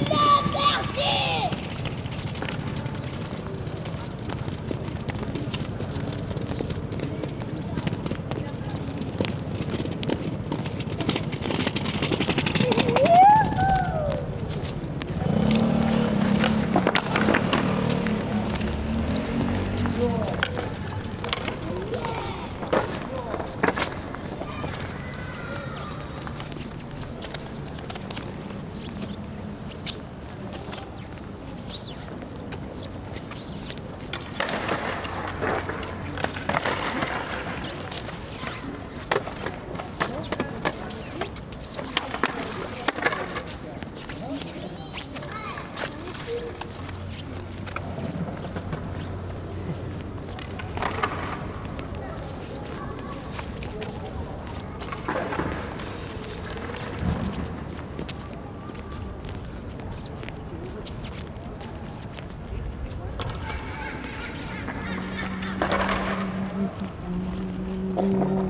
Linda! Ooh.